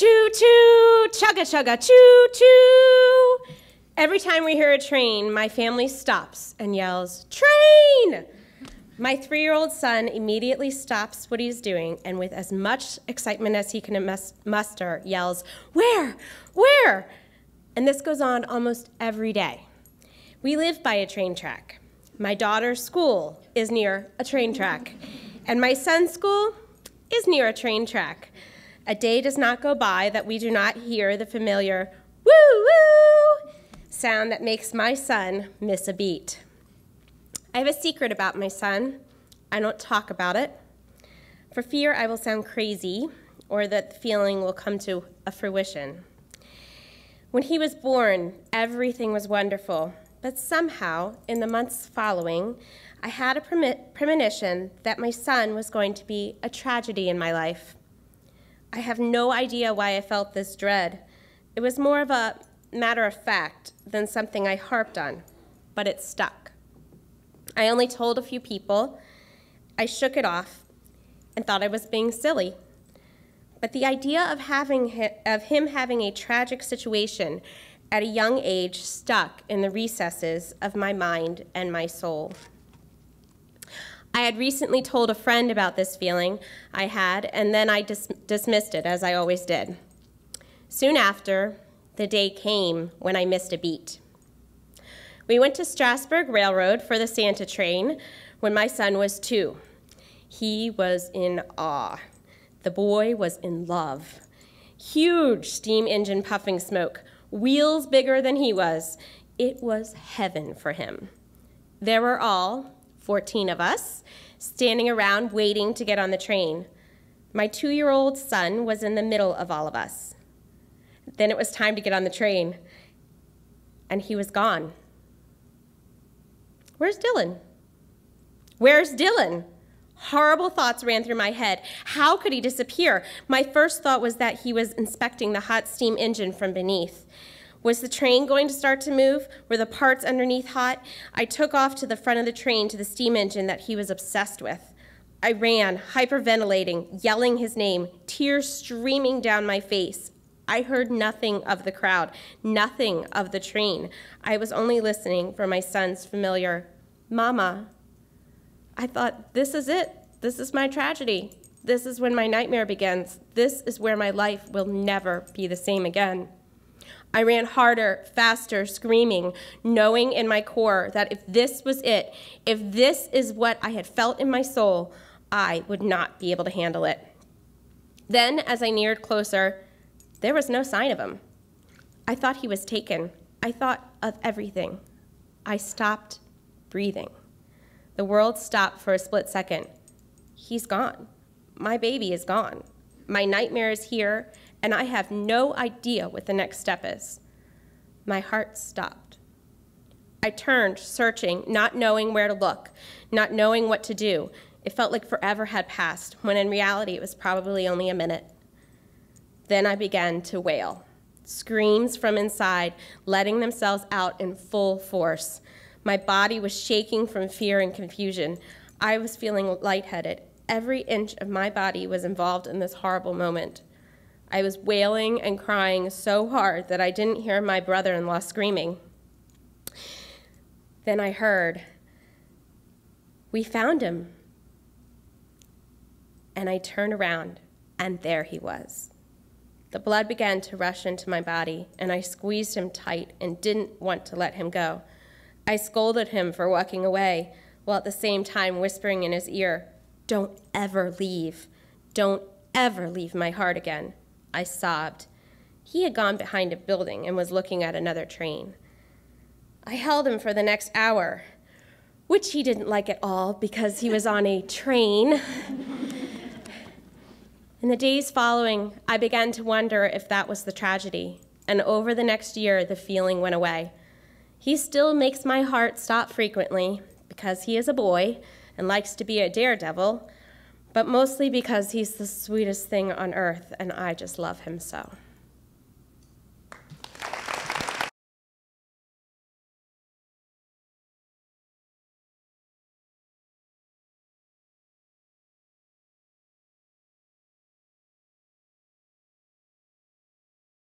Choo choo, chugga chugga, choo choo. Every time we hear a train, my family stops and yells, Train! My three year old son immediately stops what he's doing and, with as much excitement as he can muster, yells, Where? Where? And this goes on almost every day. We live by a train track. My daughter's school is near a train track, and my son's school is near a train track. A day does not go by that we do not hear the familiar woo woo sound that makes my son miss a beat. I have a secret about my son. I don't talk about it. For fear I will sound crazy or that the feeling will come to a fruition. When he was born, everything was wonderful, but somehow, in the months following, I had a premonition that my son was going to be a tragedy in my life. I have no idea why I felt this dread. It was more of a matter of fact than something I harped on, but it stuck. I only told a few people. I shook it off and thought I was being silly. But the idea of, having of him having a tragic situation at a young age stuck in the recesses of my mind and my soul. I had recently told a friend about this feeling I had, and then I dis dismissed it, as I always did. Soon after, the day came when I missed a beat. We went to Strasburg Railroad for the Santa train when my son was two. He was in awe. The boy was in love. Huge steam engine puffing smoke, wheels bigger than he was. It was heaven for him. There were all, 14 of us, standing around waiting to get on the train. My two year old son was in the middle of all of us. Then it was time to get on the train, and he was gone. Where's Dylan? Where's Dylan? Horrible thoughts ran through my head. How could he disappear? My first thought was that he was inspecting the hot steam engine from beneath. Was the train going to start to move? Were the parts underneath hot? I took off to the front of the train to the steam engine that he was obsessed with. I ran, hyperventilating, yelling his name, tears streaming down my face. I heard nothing of the crowd, nothing of the train. I was only listening for my son's familiar, Mama. I thought, this is it. This is my tragedy. This is when my nightmare begins. This is where my life will never be the same again. I ran harder, faster, screaming, knowing in my core that if this was it, if this is what I had felt in my soul, I would not be able to handle it. Then, as I neared closer, there was no sign of him. I thought he was taken. I thought of everything. I stopped breathing. The world stopped for a split second. He's gone. My baby is gone. My nightmare is here, and I have no idea what the next step is. My heart stopped. I turned, searching, not knowing where to look, not knowing what to do. It felt like forever had passed, when in reality it was probably only a minute. Then I began to wail. Screams from inside, letting themselves out in full force. My body was shaking from fear and confusion. I was feeling lightheaded. Every inch of my body was involved in this horrible moment. I was wailing and crying so hard that I didn't hear my brother in law screaming. Then I heard, We found him. And I turned around, and there he was. The blood began to rush into my body, and I squeezed him tight and didn't want to let him go. I scolded him for walking away, while at the same time whispering in his ear, Don't ever leave. Don't ever leave my heart again. I sobbed. He had gone behind a building and was looking at another train. I held him for the next hour, which he didn't like at all because he was on a train. In the days following, I began to wonder if that was the tragedy, and over the next year, the feeling went away. He still makes my heart stop frequently because he is a boy and likes to be a daredevil, but mostly because he's the sweetest thing on earth, and I just love him so.